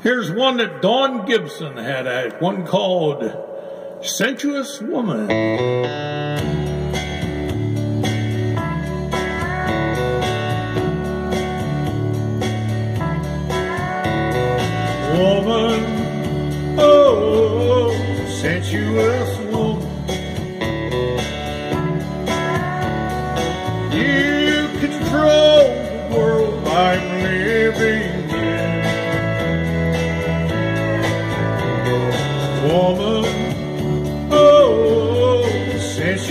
Here's one that Don Gibson had at one called Sensuous Woman. Woman, oh, sensuous woman. You control the world I'm living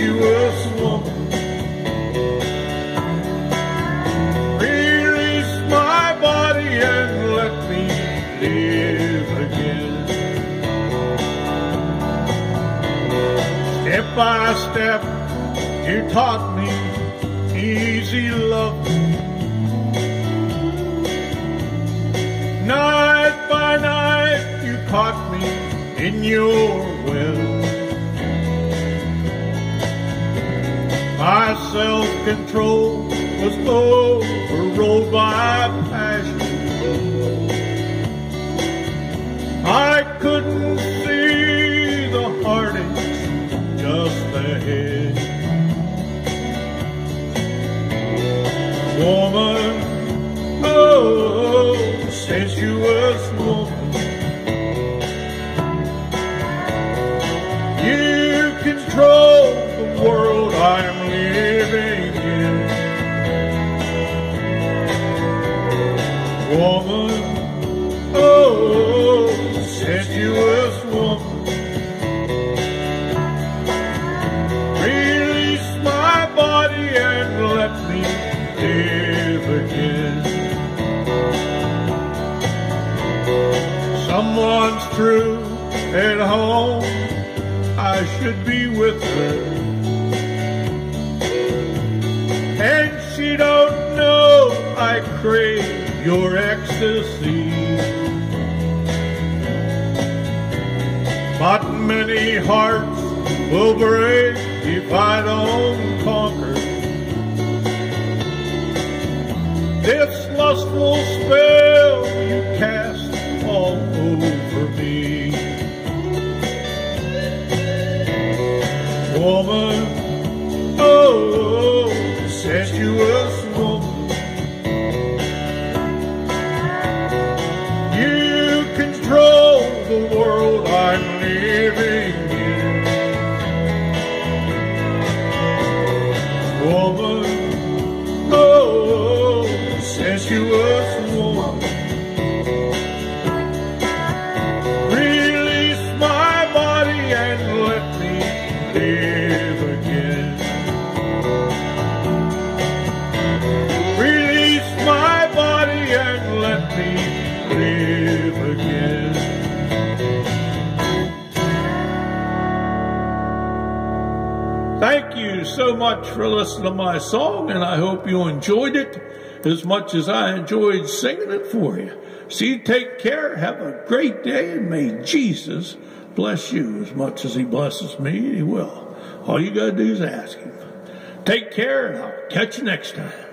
sensuous woman. Release my body and let me live again. Step by step, you taught me easy love. Night by night, you caught me in your will. My self-control was overrode by passion. I couldn't see the heartaches just ahead. Woman, oh, sensuous woman. You control Woman, oh, sensuous woman. Release my body and let me live again. Someone's true at home, I should be with her. And she don't know I crave your ecstasy. But many hearts will break if I don't conquer this lustful spell you cast all over me. Woman, oh, oh woman, living in. Woman, oh, oh, oh sensuous woman. Thank you so much for listening to my song, and I hope you enjoyed it as much as I enjoyed singing it for you. So you take care, have a great day, and may Jesus bless you as much as he blesses me, he will. All you gotta do is ask him. Take care, and I'll catch you next time.